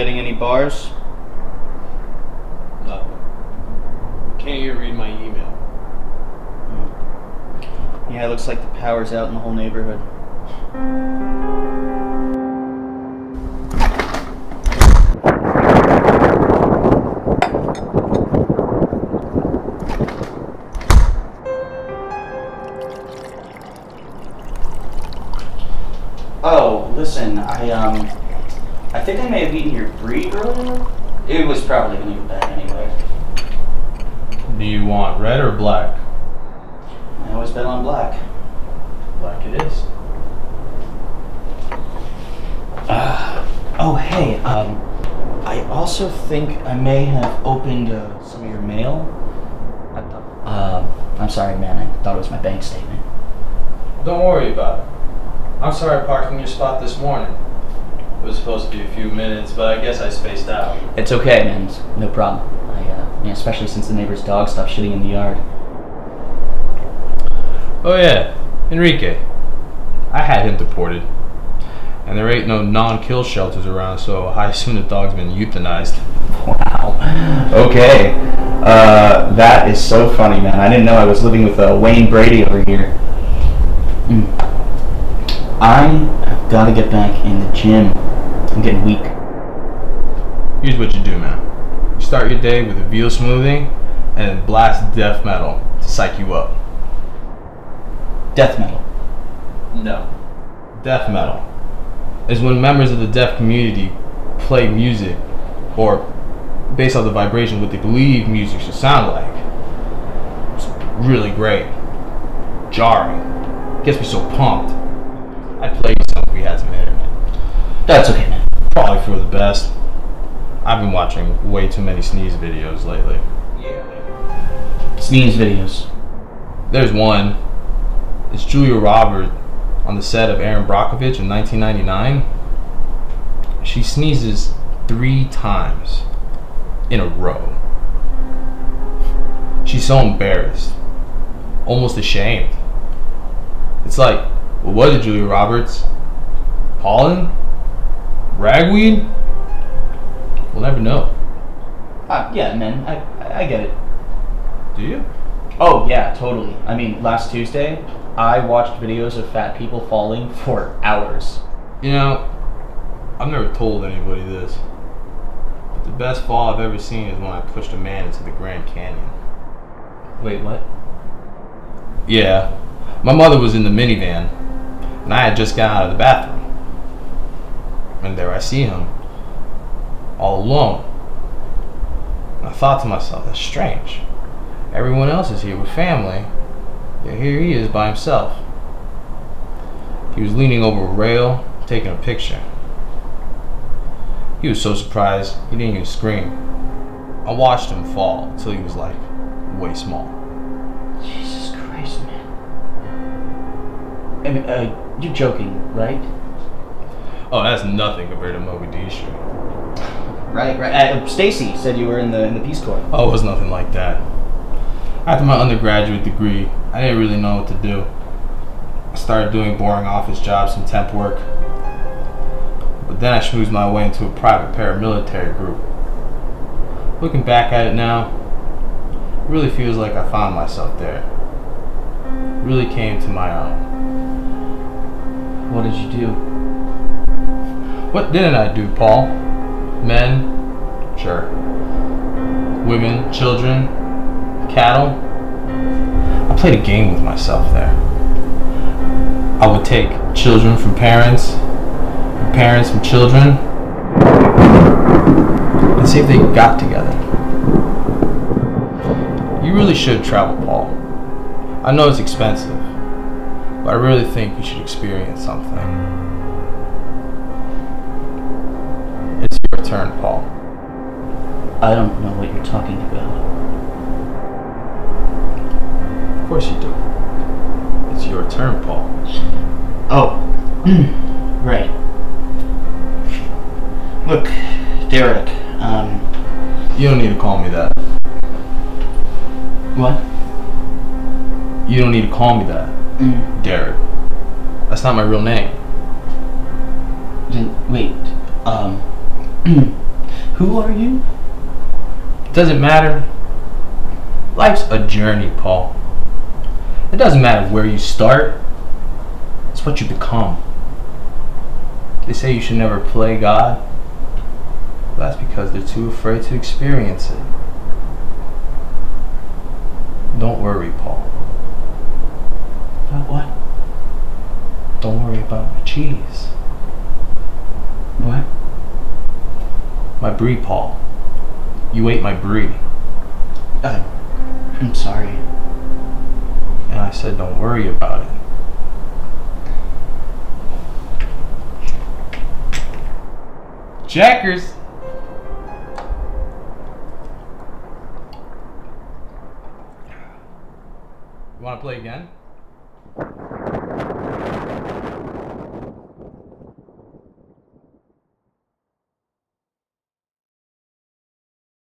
getting any bars? Nothing. Can't even read my email. Yeah, it looks like the power's out in the whole neighborhood. Oh, listen, I um, I think I may have eaten your brie earlier. It was probably gonna get bad anyway. Do you want red or black? I always bet on black. Black it is. Uh, oh, hey, um, I also think I may have opened uh, some of your mail. I thought, uh, I'm sorry, man. I thought it was my bank statement. Don't worry about it. I'm sorry I parked in your spot this morning. It was supposed to be a few minutes, but I guess I spaced out. It's okay, man. It's no problem. I, uh, yeah, especially since the neighbor's dog stopped shitting in the yard. Oh yeah, Enrique. I had him deported. And there ain't no non-kill shelters around, so I assume the dog's been euthanized. Wow. Okay. Uh, that is so funny, man. I didn't know I was living with uh, Wayne Brady over here. Mm. I have got to get back in the gym. I'm getting weak. Here's what you do, man. You start your day with a veal smoothie and blast death metal to psych you up. Death metal. No. Death metal is when members of the deaf community play music or based on the vibration what they believe music should sound like. It's really great. Jarring. Gets me so pumped. I'd play you some if we had some internet. That's okay, man. Probably for the best. I've been watching way too many sneeze videos lately. Yeah. Sneeze videos. There's one. It's Julia Roberts on the set of Erin Brockovich in 1999. She sneezes three times in a row. She's so embarrassed, almost ashamed. It's like, what did Julia Roberts? Pollen? Ragweed? We'll never know. Uh, yeah, man. I, I get it. Do you? Oh, yeah, totally. I mean, last Tuesday, I watched videos of fat people falling for hours. You know, I've never told anybody this, but the best fall I've ever seen is when I pushed a man into the Grand Canyon. Wait, what? Yeah, my mother was in the minivan, and I had just got out of the bathroom. And there I see him, all alone. And I thought to myself, that's strange. Everyone else is here with family, yet here he is by himself. He was leaning over a rail, taking a picture. He was so surprised, he didn't even scream. I watched him fall until he was like way small. I mean, uh, you're joking, right? Oh, that's nothing compared to Mogadishu. Right, right. Uh, Stacy said you were in the in the Peace Corps. Oh, it was nothing like that. After my undergraduate degree, I didn't really know what to do. I started doing boring office jobs and temp work. But then I schmoozed my way into a private paramilitary group. Looking back at it now, it really feels like I found myself there. Really came to my own. What did you do? What didn't I do, Paul? Men? Sure. Women, children, cattle? I played a game with myself there. I would take children from parents, and parents from children, and see if they got together. You really should travel, Paul. I know it's expensive, but I really think you should experience something. It's your turn, Paul. I don't know what you're talking about. Of course you do. It's your turn, Paul. Oh, right. Look, Derek. Um, You don't need to call me that. what? You don't need to call me that, Mm, Derek. That's not my real name. then wait. Um, Who are you? It doesn't matter. Life's a journey, Paul. It doesn't matter where you start, it's what you become. They say you should never play God. That's because they're too afraid to experience it. Don't worry, Paul. About what? Don't worry about my cheese. What? My brie, Paul. You ate my brie. Uh, I'm sorry. And I said, don't worry about it. Checkers. You want to play again? あっ。